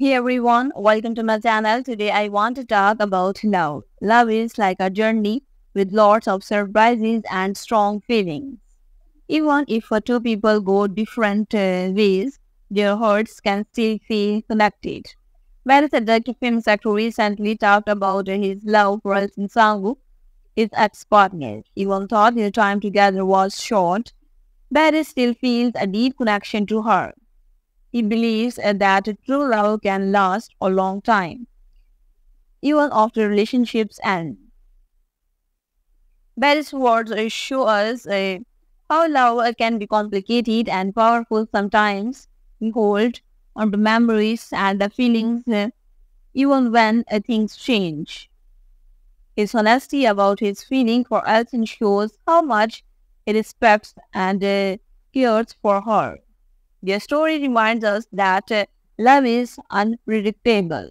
Hey everyone, welcome to my channel. Today I want to talk about love. Love is like a journey with lots of surprises and strong feelings. Even if two people go different uh, ways, their hearts can still feel connected. Very seductive film actor recently talked about his love for Elçin Sangu, his ex-partner. Even thought their time together was short, but he still feels a deep connection to her. He believes that true love can last a long time, even after relationships end. Barış's words show us uh, how love can be complicated and powerful sometimes. We hold on to memories and the feelings uh, even when uh, things change. His honesty about his feeling for Elçin shows how much he respects and uh, cares for her. Their story reminds us that uh, love is unpredictable.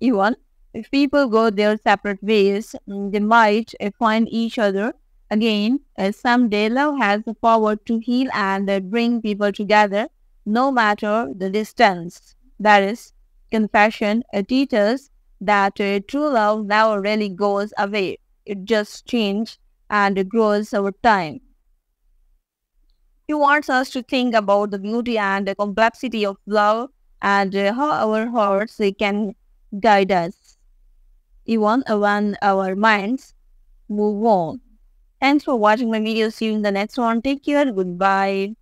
Even if people go their separate ways, mm, they might uh, find each other again. Uh, someday, love has the power to heal and uh, bring people together, no matter the distance. That is, confession uh, teaches that uh, true love never really goes away. It just changes and grows over time. He wants us to think about the beauty and the complexity of love and uh, how our hearts can guide us, even when our minds move on. Thanks for watching my video. See you in the next one. Take care. Goodbye.